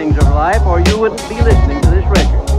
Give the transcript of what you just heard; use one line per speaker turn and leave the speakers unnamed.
things of life or you wouldn't be listening to this record.